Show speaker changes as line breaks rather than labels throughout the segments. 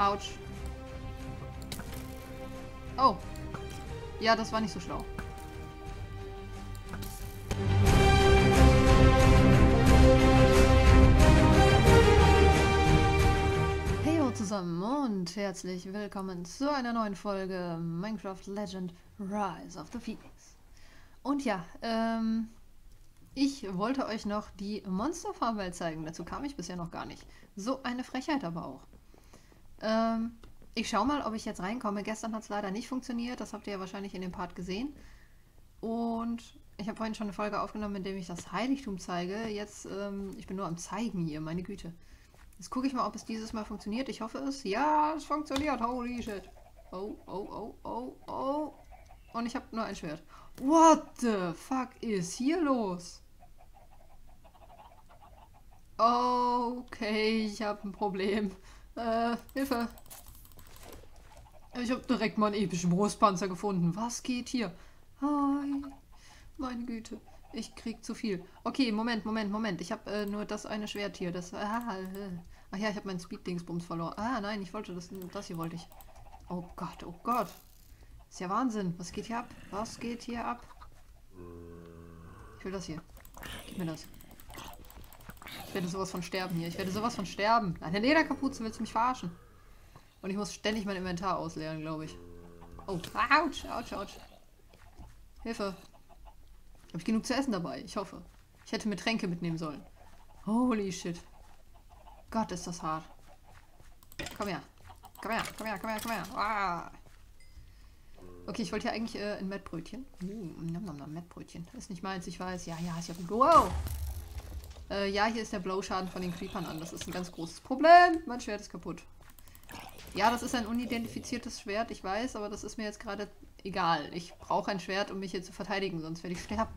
Autsch. Oh. Ja, das war nicht so schlau. Heyo zusammen und herzlich willkommen zu einer neuen Folge Minecraft Legend Rise of the Phoenix. Und ja, ähm, ich wollte euch noch die Monsterfarmwelt zeigen. Dazu kam ich bisher noch gar nicht. So eine Frechheit aber auch. Ähm, ich schaue mal, ob ich jetzt reinkomme. Gestern hat es leider nicht funktioniert. Das habt ihr ja wahrscheinlich in dem Part gesehen. Und ich habe vorhin schon eine Folge aufgenommen, in der ich das Heiligtum zeige. Jetzt, ähm, ich bin nur am Zeigen hier, meine Güte. Jetzt gucke ich mal, ob es dieses Mal funktioniert. Ich hoffe es. Ja, es funktioniert. Holy shit. Oh, oh, oh, oh, oh. Und ich habe nur ein Schwert. What the fuck ist hier los? Okay, ich habe ein Problem. Äh, Hilfe. Ich habe direkt mal einen epischen Brustpanzer gefunden. Was geht hier? Hi. Meine Güte. Ich krieg zu viel. Okay, Moment, Moment, Moment. Ich habe äh, nur das eine Schwert hier. Das. Ah, äh. Ach ja, ich habe meinen Speed-Dingsbums verloren. Ah, nein, ich wollte das. Das hier wollte ich. Oh Gott, oh Gott. Ist ja Wahnsinn. Was geht hier ab? Was geht hier ab? Ich will das hier. Gib mir das. Ich werde sowas von sterben hier. Ich werde sowas von sterben. Eine Lederkapuze willst du mich verarschen? Und ich muss ständig mein Inventar ausleeren, glaube ich. Oh, ouch, ouch, ouch. Hilfe. Habe ich genug zu essen dabei? Ich hoffe. Ich hätte mir Tränke mitnehmen sollen. Holy shit. Gott, ist das hart. Komm her. Komm her, komm her, komm her, komm her. Ah. Okay, ich wollte ja eigentlich äh, ein Mettbrötchen. Uh, nom, nom, nom, Mettbrötchen. Ist nicht meins, ich weiß. Ja, ja, ist ja gut. Wow. Äh, ja, hier ist der Blowschaden von den Creepern an. Das ist ein ganz großes Problem. Mein Schwert ist kaputt. Ja, das ist ein unidentifiziertes Schwert, ich weiß, aber das ist mir jetzt gerade egal. Ich brauche ein Schwert, um mich hier zu verteidigen, sonst werde ich sterben.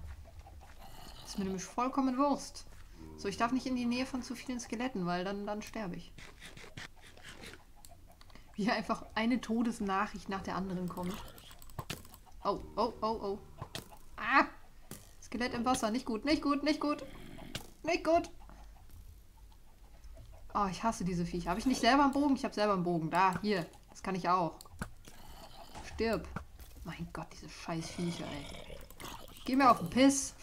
Das ist mir nämlich vollkommen Wurst. So, ich darf nicht in die Nähe von zu vielen Skeletten, weil dann, dann sterbe ich. Wie hier einfach eine Todesnachricht nach der anderen kommt. Oh, oh, oh, oh. Ah! Skelett im Wasser, nicht gut, nicht gut, nicht gut. Nicht gut. Oh, ich hasse diese Viecher. Habe ich nicht selber einen Bogen? Ich habe selber einen Bogen. Da, hier. Das kann ich auch. Stirb. Mein Gott, diese scheiß Viecher, ey. Geh mir auf den Piss.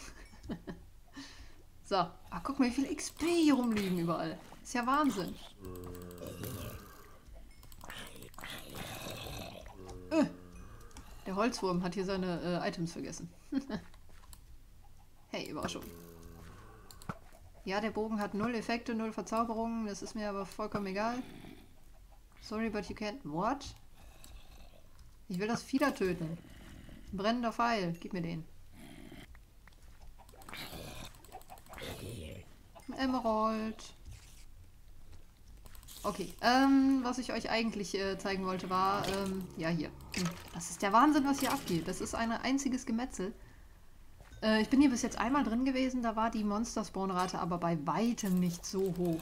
so. Ach, guck mal, wie viel XP hier rumliegen überall. Ist ja Wahnsinn. Äh. Der Holzwurm hat hier seine äh, Items vergessen. hey, Überraschung. Ja, der Bogen hat null Effekte, null Verzauberungen. Das ist mir aber vollkommen egal. Sorry, but you can't... What? Ich will das Fieder töten. Brennender Pfeil. Gib mir den. Emerald. Okay, ähm, was ich euch eigentlich äh, zeigen wollte war, ähm, ja hier. Hm, das ist der Wahnsinn, was hier abgeht. Das ist ein einziges Gemetzel. Äh, ich bin hier bis jetzt einmal drin gewesen, da war die Monster-Spawn-Rate aber bei weitem nicht so hoch.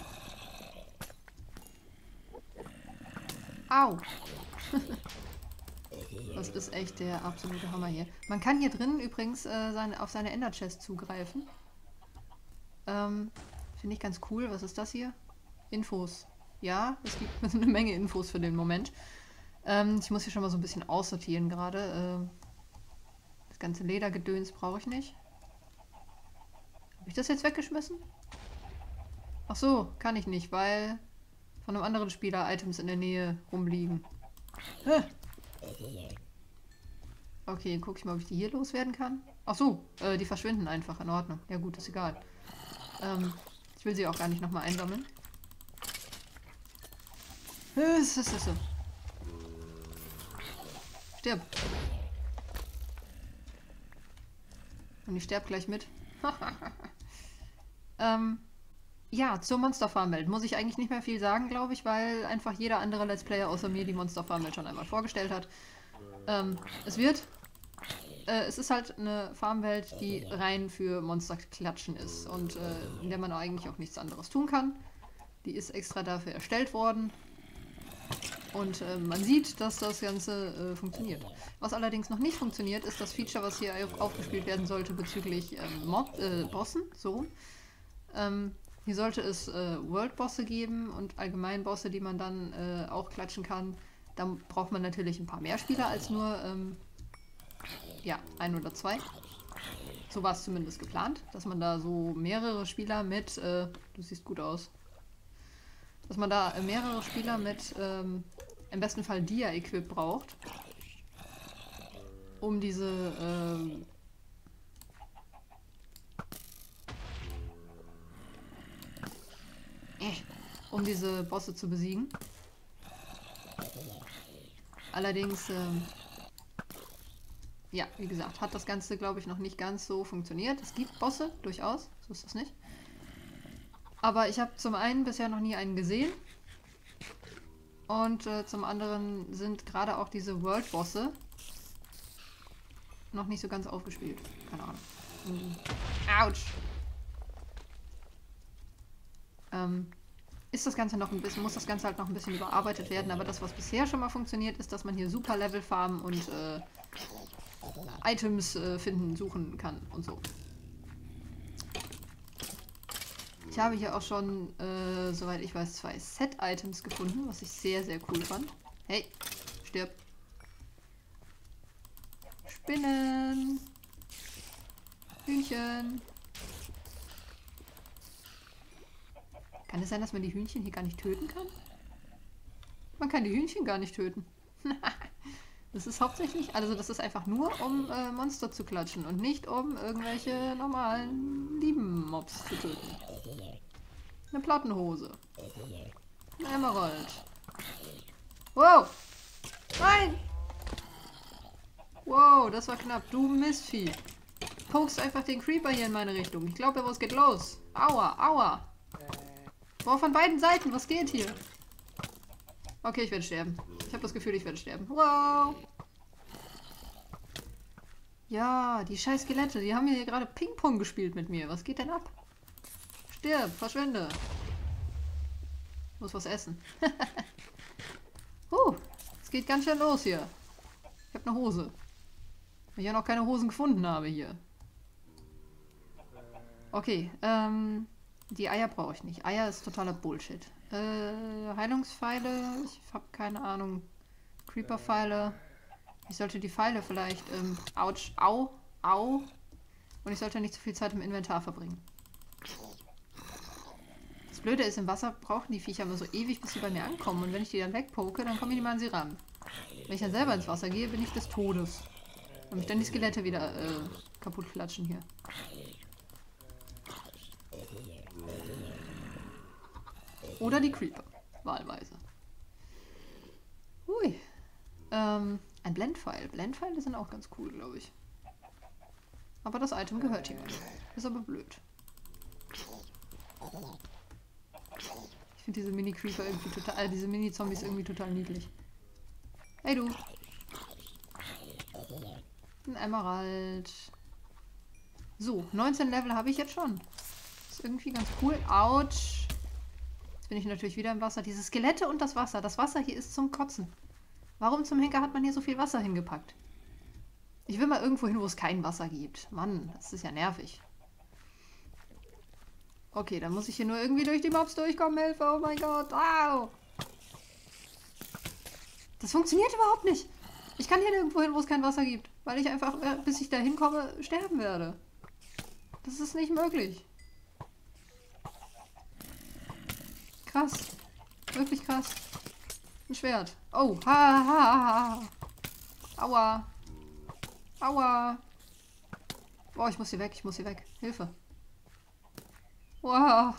Au! das ist echt der absolute Hammer hier. Man kann hier drin übrigens äh, seine, auf seine Ender-Chest zugreifen. Ähm, Finde ich ganz cool. Was ist das hier? Infos. Ja, es gibt eine Menge Infos für den Moment. Ähm, ich muss hier schon mal so ein bisschen aussortieren gerade. Ähm, ganze Ledergedöns brauche ich nicht. Habe ich das jetzt weggeschmissen? Ach so, kann ich nicht, weil von einem anderen Spieler Items in der Nähe rumliegen. Okay, gucke ich mal, ob ich die hier loswerden kann. Ach so, äh, die verschwinden einfach. In Ordnung. Ja gut, ist egal. Ähm, ich will sie auch gar nicht nochmal einsammeln. Stirb. Und ich sterbe gleich mit. ähm, ja, zur Monster Farm Welt muss ich eigentlich nicht mehr viel sagen, glaube ich, weil einfach jeder andere Let's Player außer mir die Monster Farm Welt schon einmal vorgestellt hat. Ähm, es wird, äh, es ist halt eine Farmwelt, die rein für Monsterklatschen ist und äh, in der man eigentlich auch nichts anderes tun kann. Die ist extra dafür erstellt worden und äh, man sieht, dass das Ganze äh, funktioniert. Was allerdings noch nicht funktioniert, ist das Feature, was hier aufgespielt werden sollte bezüglich ähm, Mod, äh, Bossen. So. Ähm, Hier sollte es äh, World-Bosse geben und allgemein Bosse, die man dann äh, auch klatschen kann. Dann braucht man natürlich ein paar mehr Spieler als nur ähm, ja, ein oder zwei. So war es zumindest geplant, dass man da so mehrere Spieler mit, äh, du siehst gut aus, dass man da mehrere Spieler mit ähm, im besten Fall Dia-Equip braucht, um diese ähm, äh, um diese Bosse zu besiegen. Allerdings, ähm, ja, wie gesagt, hat das Ganze, glaube ich, noch nicht ganz so funktioniert. Es gibt Bosse, durchaus, so ist das nicht. Aber ich habe zum einen bisher noch nie einen gesehen. Und äh, zum anderen sind gerade auch diese World-Bosse noch nicht so ganz aufgespielt. Keine Ahnung. Mhm. Autsch! Ähm, ist das Ganze noch ein bisschen, muss das Ganze halt noch ein bisschen überarbeitet werden, aber das, was bisher schon mal funktioniert, ist, dass man hier super Level farmen und äh, Items äh, finden, suchen kann und so. Ich habe hier auch schon, äh, soweit ich weiß, zwei Set-Items gefunden, was ich sehr, sehr cool fand. Hey, stirb. Spinnen. Hühnchen. Kann es sein, dass man die Hühnchen hier gar nicht töten kann? Man kann die Hühnchen gar nicht töten. das ist hauptsächlich, also das ist einfach nur, um äh, Monster zu klatschen und nicht um irgendwelche normalen lieben Mobs zu töten. Eine Plattenhose. Ein Emerald. Wow! Nein! Wow, das war knapp. Du Mistvieh. Pokst einfach den Creeper hier in meine Richtung. Ich glaube, was geht los? Aua, aua. Boah, von beiden Seiten. Was geht hier? Okay, ich werde sterben. Ich habe das Gefühl, ich werde sterben. Wow. Ja, die scheiß Skelette. Die haben hier gerade Ping-Pong gespielt mit mir. Was geht denn ab? Stirb, verschwinde. Muss was essen. huh, es geht ganz schön los hier. Ich habe eine Hose. Weil ich ja noch keine Hosen gefunden habe hier. Okay, ähm... Die Eier brauche ich nicht. Eier ist totaler Bullshit. Äh, Heilungspfeile, ich habe keine Ahnung. Creeper-Pfeile. Ich sollte die Pfeile vielleicht, ähm, ouch, au, au. Und ich sollte nicht zu viel Zeit im Inventar verbringen. Das Blöde ist, im Wasser brauchen die Viecher immer so ewig, bis sie bei mir ankommen. Und wenn ich die dann wegpoke, dann kommen die mal an sie ran. Wenn ich dann selber ins Wasser gehe, bin ich des Todes. Und mich dann die Skelette wieder äh, kaputt klatschen hier. Oder die Creeper. Wahlweise. Hui. Ähm, ein Blendpfeil. Blendpfeile sind auch ganz cool, glaube ich. Aber das Item gehört jemandem. Ist aber blöd. Ich finde diese Mini-Creeper irgendwie total, äh, diese Mini-Zombies irgendwie total niedlich. Hey du. Ein Emerald. So, 19 Level habe ich jetzt schon. Ist irgendwie ganz cool. Autsch bin ich natürlich wieder im Wasser. Diese Skelette und das Wasser. Das Wasser hier ist zum Kotzen. Warum zum Henker hat man hier so viel Wasser hingepackt? Ich will mal irgendwo hin, wo es kein Wasser gibt. Mann, das ist ja nervig. Okay, dann muss ich hier nur irgendwie durch die Mobs durchkommen. Hilfe, oh mein Gott. Au! Das funktioniert überhaupt nicht. Ich kann hier nirgendwo hin, wo es kein Wasser gibt. Weil ich einfach, äh, bis ich da hinkomme, sterben werde. Das ist nicht möglich. Krass. Wirklich krass. Ein Schwert. Oh, ha, ha, ha. Aua. Aua. Boah, ich muss hier weg, ich muss hier weg. Hilfe. Wow.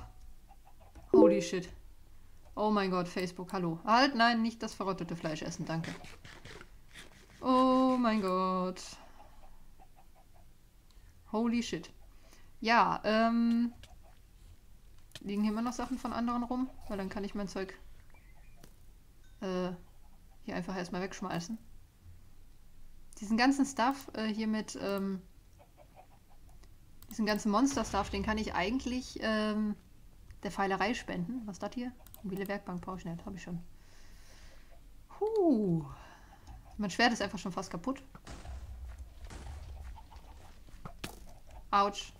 Holy shit. Oh mein Gott, Facebook, hallo. Halt, nein, nicht das verrottete Fleisch essen, danke. Oh mein Gott. Holy shit. Ja, ähm... Liegen hier immer noch Sachen von anderen rum? Weil dann kann ich mein Zeug äh, hier einfach erstmal wegschmeißen. Diesen ganzen Stuff äh, hier mit ähm, diesen ganzen Monster-Stuff, den kann ich eigentlich ähm, der Pfeilerei spenden. Was ist das hier? Mobile Werkbank brauche ich nicht, habe ich schon. Huh. Mein Schwert ist einfach schon fast kaputt. Autsch.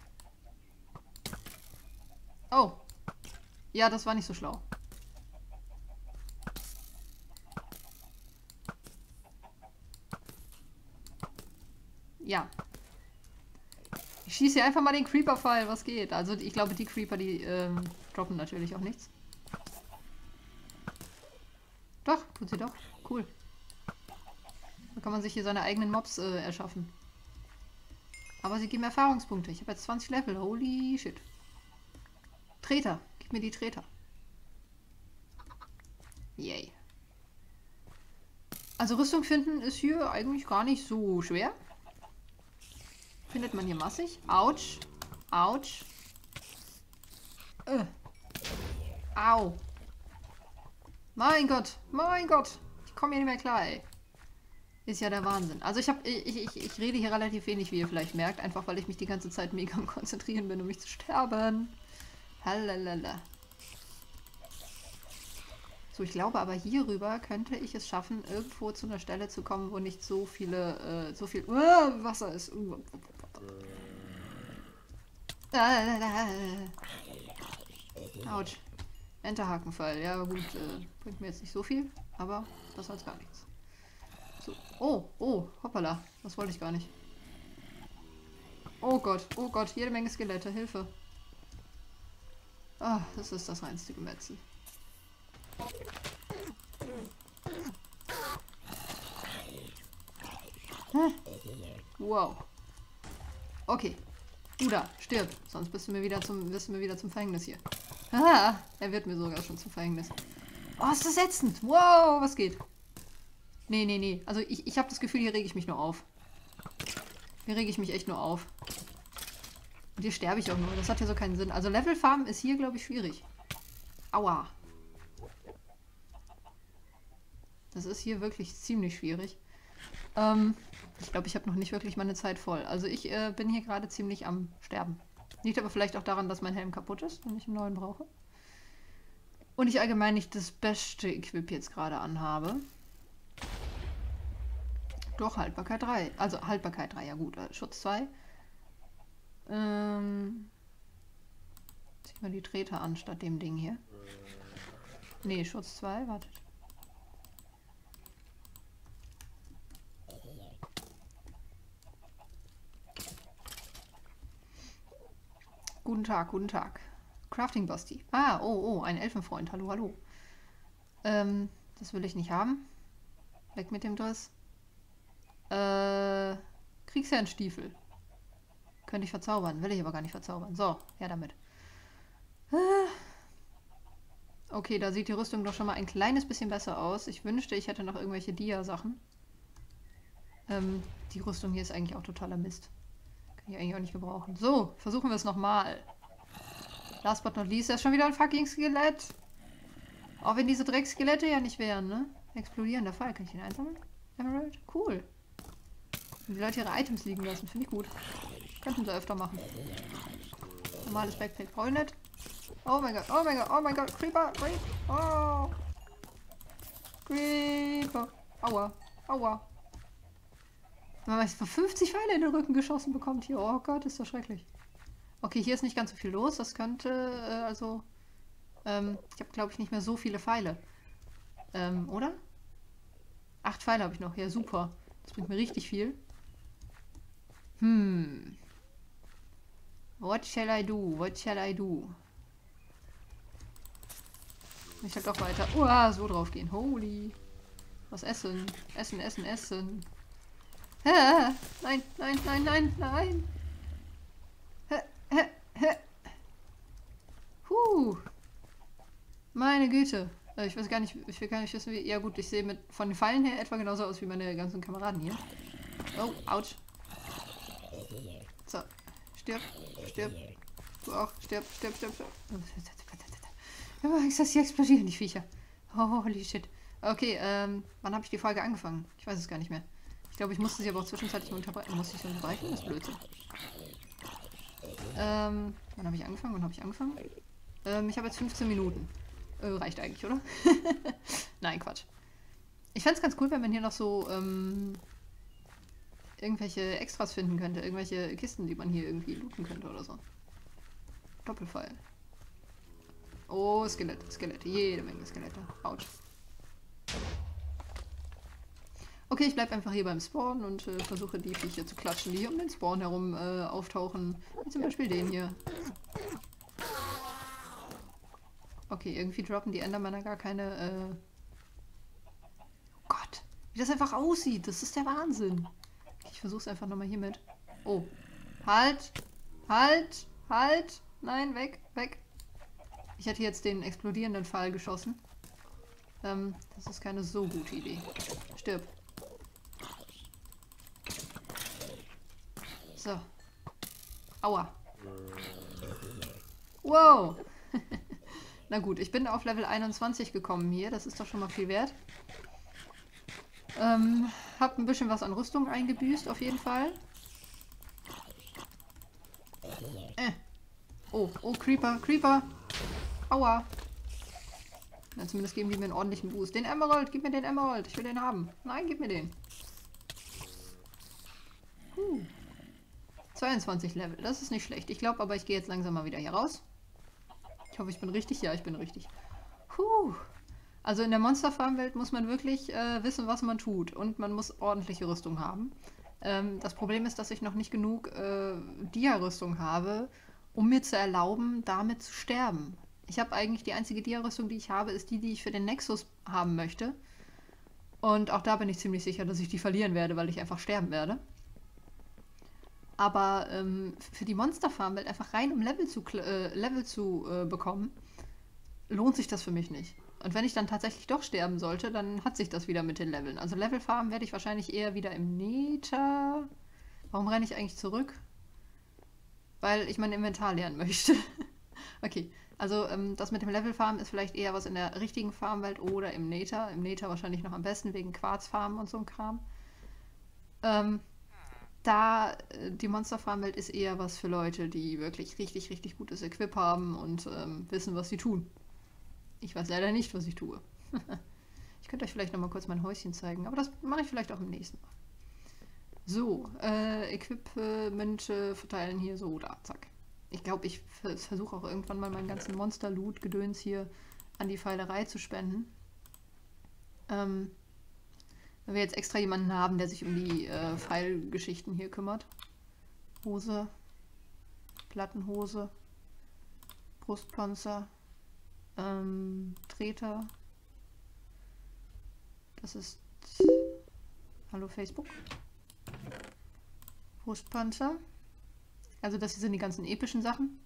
Oh, Ja, das war nicht so schlau. Ja. Ich schieße hier einfach mal den Creeper-Pfeil, was geht. Also ich glaube, die Creeper, die ähm, droppen natürlich auch nichts. Doch, tut sie doch. Cool. Da kann man sich hier seine eigenen Mobs äh, erschaffen. Aber sie geben Erfahrungspunkte. Ich habe jetzt 20 Level. Holy shit. Treter. Mir die Treter. Yay. Also Rüstung finden ist hier eigentlich gar nicht so schwer. Findet man hier massig. Autsch. Autsch. Äh. Au. Mein Gott. Mein Gott. Ich komme hier nicht mehr klar, ey. Ist ja der Wahnsinn. Also ich habe, ich, ich, ich rede hier relativ wenig, wie ihr vielleicht merkt, einfach weil ich mich die ganze Zeit mega am konzentrieren bin, um mich zu sterben. Halalala. So, ich glaube aber hierüber könnte ich es schaffen, irgendwo zu einer Stelle zu kommen, wo nicht so viele, äh, so viel uh, Wasser ist. Uh, Autsch. Enterhakenfall. Ja gut, äh, bringt mir jetzt nicht so viel, aber das als gar nichts. So. Oh, oh, hoppala. Das wollte ich gar nicht. Oh Gott, oh Gott, jede Menge Skelette, Hilfe. Ah, das ist das reinste Gemetzel. Wow. Okay. Du da, stirb. Sonst bist du mir wieder zum, wirst du mir wieder zum Verhängnis hier. Ah, er wird mir sogar schon zum Verhängnis. Oh, ist das ätzend. Wow, was geht? Nee, nee, nee. Also ich, ich habe das Gefühl, hier rege ich mich nur auf. Hier rege ich mich echt nur auf. Hier sterbe ich auch nur. Das hat ja so keinen Sinn. Also Level Farm ist hier, glaube ich, schwierig. Aua. Das ist hier wirklich ziemlich schwierig. Ähm, ich glaube, ich habe noch nicht wirklich meine Zeit voll. Also ich äh, bin hier gerade ziemlich am Sterben. Liegt aber vielleicht auch daran, dass mein Helm kaputt ist und ich einen neuen brauche. Und ich allgemein nicht das beste Equip jetzt gerade anhabe. Doch, Haltbarkeit 3. Also Haltbarkeit 3, ja gut. Äh, Schutz 2. Ähm, zieh mal die Treter an statt dem Ding hier. Nee, Schutz 2, wartet. Guten Tag, guten Tag. Crafting Basti. Ah, oh, oh, ein Elfenfreund. Hallo, hallo. Ähm, das will ich nicht haben. Weg mit dem Driss. Äh, Kriegsherrenstiefel. Könnte ich verzaubern. Will ich aber gar nicht verzaubern. So, her damit. Äh. Okay, da sieht die Rüstung doch schon mal ein kleines bisschen besser aus. Ich wünschte, ich hätte noch irgendwelche Dia-Sachen. Ähm, die Rüstung hier ist eigentlich auch totaler Mist. Kann ich eigentlich auch nicht gebrauchen. So, versuchen wir es nochmal. Last but not least, da ist schon wieder ein fucking Skelett. Auch wenn diese Dreckskelette ja nicht wären, ne? Explodierender Fall. Kann ich den einsammeln? Emerald? Cool. Und die Leute ihre Items liegen lassen. Finde ich gut. Könnten sie öfter machen. Normales Backpack brauche ich nicht. Oh mein Gott, oh mein Gott, oh mein Gott. Creeper, Creeper. Oh. Creeper. Aua, aua. Wenn man für 50 Pfeile in den Rücken geschossen bekommt hier. Oh Gott, ist das schrecklich. Okay, hier ist nicht ganz so viel los. Das könnte, äh, also... Ähm, ich habe, glaube ich, nicht mehr so viele Pfeile. Ähm, oder? Acht Pfeile habe ich noch. Ja, super. Das bringt mir richtig viel. Hm. What shall I do? What shall I do? Ich halt doch weiter. Uah, so drauf gehen. Holy. Was essen? Essen, essen, essen. Hä? Nein, nein, nein, nein, nein. Hä, hä, hä. Huh. Meine Güte. Äh, ich weiß gar nicht, ich will gar nicht wissen, wie. Ja gut, ich sehe mit von den Pfeilen her etwa genauso aus wie meine ganzen Kameraden hier. Oh, ouch. So. Stirb, stirb. Du auch. Stirb, stirb, stirb, stirb. Ich Angst, dass die explodieren, die Viecher. Holy shit. Okay, ähm, wann habe ich die Folge angefangen? Ich weiß es gar nicht mehr glaube, ich musste sie aber auch zwischenzeitlich unterbrechen. Muss ich sie unterbrechen? Das ist Blödsinn. Ähm, wann habe ich angefangen? Wann habe ich angefangen? Ähm, ich habe jetzt 15 Minuten. Äh, reicht eigentlich, oder? Nein, Quatsch. Ich fände es ganz cool, wenn man hier noch so ähm, irgendwelche Extras finden könnte. Irgendwelche Kisten, die man hier irgendwie looten könnte oder so. Doppelfall. Oh, Skelette, Skelette. Jede Menge Skelette. Autsch. Okay, ich bleibe einfach hier beim Spawn und äh, versuche die Viecher zu klatschen, die hier um den Spawn herum äh, auftauchen. Wie zum Beispiel den hier. Okay, irgendwie droppen die Endermänner gar keine... Äh Gott, wie das einfach aussieht. Das ist der Wahnsinn. Ich es einfach nochmal hiermit. Oh. Halt! Halt! Halt! Nein, weg, weg. Ich hätte jetzt den explodierenden Pfeil geschossen. Ähm, das ist keine so gute Idee. Stirb. So. Aua. Wow. Na gut, ich bin auf Level 21 gekommen hier. Das ist doch schon mal viel wert. Ähm, hab ein bisschen was an Rüstung eingebüßt, auf jeden Fall. Äh. Oh, oh, Creeper, Creeper. Aua. Na, zumindest geben die mir einen ordentlichen Boost. Den Emerald, gib mir den Emerald. Ich will den haben. Nein, gib mir den. Huh. 22 Level, das ist nicht schlecht. Ich glaube aber, ich gehe jetzt langsam mal wieder hier raus. Ich hoffe, ich bin richtig. Ja, ich bin richtig. Puh. Also in der Monsterfarm-Welt muss man wirklich äh, wissen, was man tut. Und man muss ordentliche Rüstung haben. Ähm, das Problem ist, dass ich noch nicht genug äh, Dia-Rüstung habe, um mir zu erlauben, damit zu sterben. Ich habe eigentlich die einzige Dia-Rüstung, die ich habe, ist die, die ich für den Nexus haben möchte. Und auch da bin ich ziemlich sicher, dass ich die verlieren werde, weil ich einfach sterben werde. Aber ähm, für die Monsterfarm-Welt einfach rein, um Level zu, äh, Level zu äh, bekommen, lohnt sich das für mich nicht. Und wenn ich dann tatsächlich doch sterben sollte, dann hat sich das wieder mit den Leveln. Also Levelfarmen werde ich wahrscheinlich eher wieder im Neta. Warum renne ich eigentlich zurück? Weil ich mein Inventar lernen möchte. okay, also ähm, das mit dem Levelfarmen ist vielleicht eher was in der richtigen Farmwelt oder im Neta. Im Neta wahrscheinlich noch am besten wegen Quarzfarmen und so ein Kram. Ähm, da äh, die Monsterfarmwelt ist eher was für Leute, die wirklich richtig, richtig gutes Equip haben und ähm, wissen, was sie tun. Ich weiß leider nicht, was ich tue. ich könnte euch vielleicht noch mal kurz mein Häuschen zeigen, aber das mache ich vielleicht auch im nächsten Mal. So, äh, Equipment äh, verteilen hier so, da, zack. Ich glaube, ich versuche auch irgendwann mal meinen ganzen Monster-Loot-Gedöns hier an die Pfeilerei zu spenden. Ähm, wenn wir jetzt extra jemanden haben, der sich um die äh, Pfeilgeschichten hier kümmert. Hose, Plattenhose, Brustpanzer, ähm, Treter. Das ist... Hallo Facebook. Brustpanzer. Also das hier sind die ganzen epischen Sachen.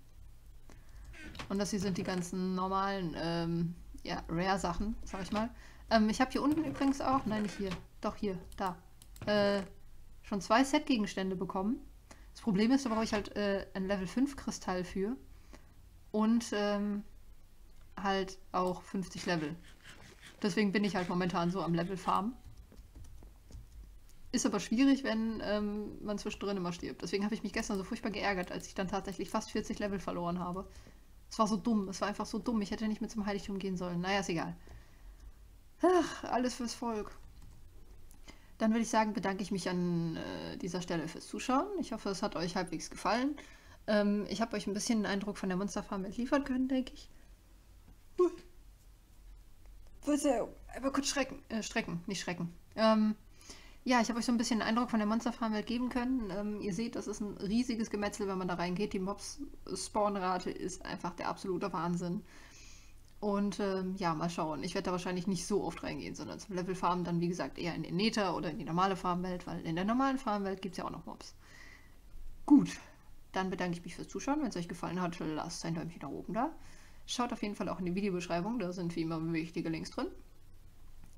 Und das hier sind die ganzen normalen, ähm, ja, Rare-Sachen, sag ich mal. Ähm, ich habe hier unten übrigens auch, nein, nicht hier, doch, hier, da. Äh, schon zwei Set-Gegenstände bekommen. Das Problem ist, da brauche ich halt äh, ein Level 5 Kristall für. Und ähm, halt auch 50 Level. Deswegen bin ich halt momentan so am Level Farm. Ist aber schwierig, wenn ähm, man zwischendrin immer stirbt. Deswegen habe ich mich gestern so furchtbar geärgert, als ich dann tatsächlich fast 40 Level verloren habe. Es war so dumm, es war einfach so dumm. Ich hätte nicht mit zum Heiligtum gehen sollen. Naja, ist egal. Ach, alles fürs Volk. Dann würde ich sagen, bedanke ich mich an äh, dieser Stelle fürs Zuschauen. Ich hoffe, es hat euch halbwegs gefallen. Ähm, ich habe euch ein bisschen einen Eindruck von der Monsterfarm liefern können, denke ich. Verzeihung, einfach kurz schrecken, äh, strecken, nicht schrecken. Ähm, ja, ich habe euch so ein bisschen einen Eindruck von der Monsterfarm-Welt geben können. Ähm, ihr seht, das ist ein riesiges Gemetzel, wenn man da reingeht. Die Mobs-Spawn-Rate ist einfach der absolute Wahnsinn. Und ähm, ja, mal schauen. Ich werde da wahrscheinlich nicht so oft reingehen, sondern zum Level Farm dann, wie gesagt, eher in den Nether oder in die normale Farmwelt, weil in der normalen Farmwelt gibt es ja auch noch Mobs. Gut, dann bedanke ich mich fürs Zuschauen. Wenn es euch gefallen hat, lasst ein Däumchen nach oben da. Schaut auf jeden Fall auch in die Videobeschreibung, da sind wie immer wichtige Links drin.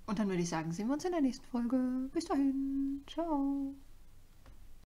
Und dann würde ich sagen, sehen wir uns in der nächsten Folge. Bis dahin. Ciao.